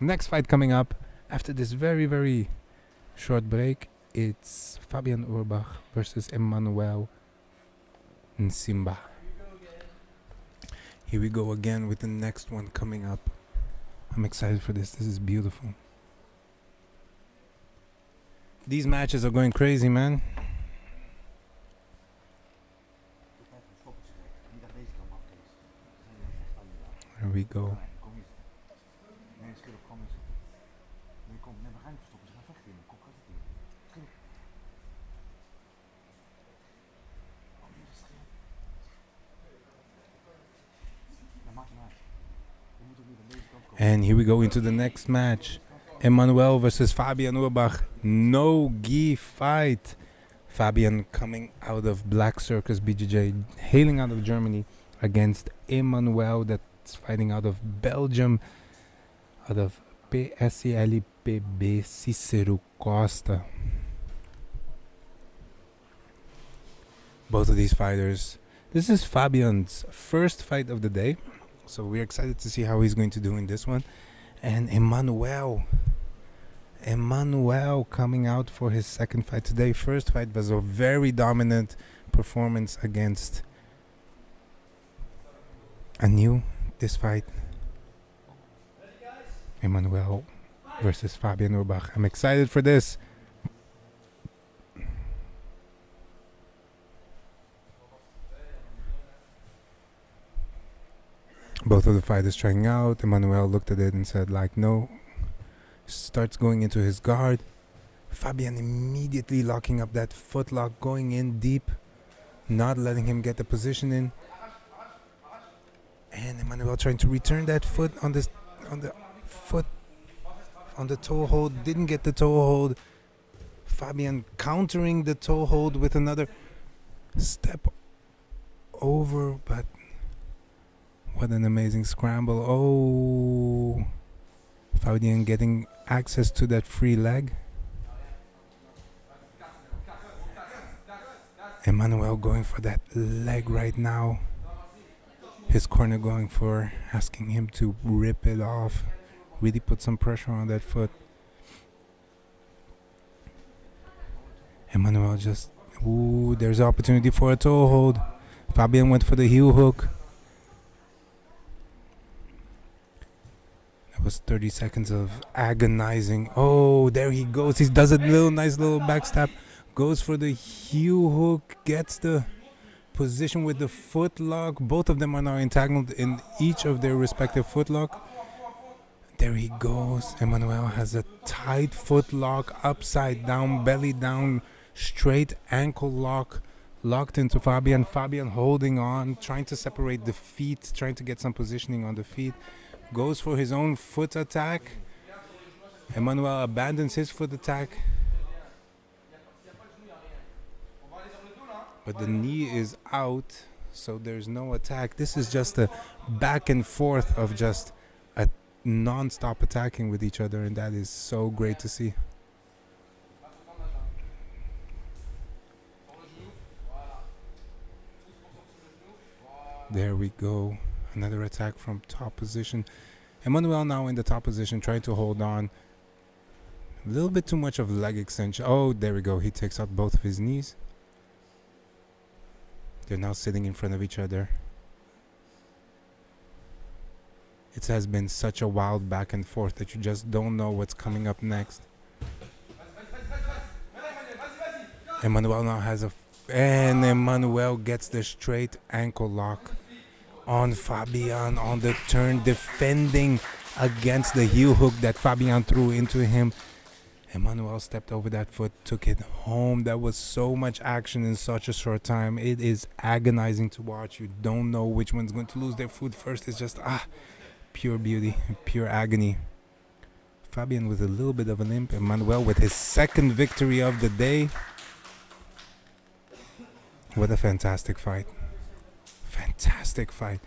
next fight coming up after this very, very short break, it's Fabian Urbach versus Emmanuel Nsimba. Here we go again with the next one coming up. I'm excited for this. This is beautiful. These matches are going crazy, man. There we go. Nee, kom. Nee, we gaan niet verstoppen. Ze gaan vechten. Kom, oh, ga zitten. And here we go into the next match. Emmanuel versus Fabian Urbach. No gi fight. Fabian coming out of Black Circus BJJ, hailing out of Germany against Emmanuel that's fighting out of Belgium, PSLPB Cicero Costa. Both of these fighters. This is Fabian's first fight of the day. So we're excited to see how he's going to do in this one. And Emmanuel. Emmanuel coming out for his second fight today. First fight was a very dominant performance against Anu. This fight, Emmanuel versus Fabian Urbach. I'm excited for this. Both of the fighters trying out. Emmanuel looked at it and said, like, no. Starts going into his guard. Fabian immediately locking up that footlock, going in deep, not letting him get the position in. And Emmanuel trying to return that foot on this on the foot on the toe hold, didn't get the toe hold. Fabian countering the toe hold with another step over, but what an amazing scramble. Oh, Fabian getting access to that free leg. Emmanuel going for that leg right now. His corner going for asking him to rip it off. Really put some pressure on that foot. Emmanuel just, ooh, there's an opportunity for a toe hold. Fabian went for the heel hook. That was 30 seconds of agonizing. Oh, there he goes. He does a little nice little backstab. Goes for the heel hook. Gets the position with the foot lock. Both of them are now entangled in each of their respective foot lock. There he goes. Emmanuel has a tight foot lock, upside down, belly down, straight ankle lock, locked into Fabian. Fabian holding on, trying to separate the feet, trying to get some positioning on the feet. Goes for his own foot attack. Emmanuel abandons his foot attack. But the knee is out, so there's no attack. This is just a back and forth of just non-stop attacking with each other, and that is so great to see. There we go. Another attack from top position. Emmanuel now in the top position, trying to hold on. A little bit too much of leg extension. Oh, there we go. He takes out both of his knees. They're now sitting in front of each other. It has been such a wild back and forth that you just don't know what's coming up next. Emmanuel now has a. And Emmanuel gets the straight ankle lock on Fabian on the turn, defending against the heel hook that Fabian threw into him. Emmanuel stepped over that foot, took it home. That was so much action in such a short time. It is agonizing to watch. You don't know which one's going to lose their foot first. It's just, ah, pure beauty, pure agony. Fabian with a little bit of a limp. Emmanuel with his second victory of the day. What a fantastic fight. Fantastic fight.